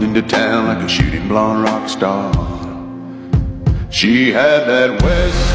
rolled into town like a shooting blonde rock star. She had that West